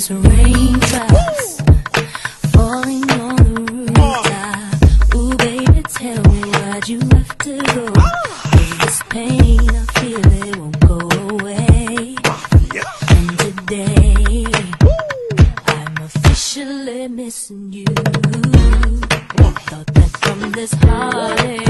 is raindrops falling on the rooftop. Ooh, baby, tell me why'd you have to go? Cause this pain I feel it won't go away. And today I'm officially missing you. Thought that from this heartache.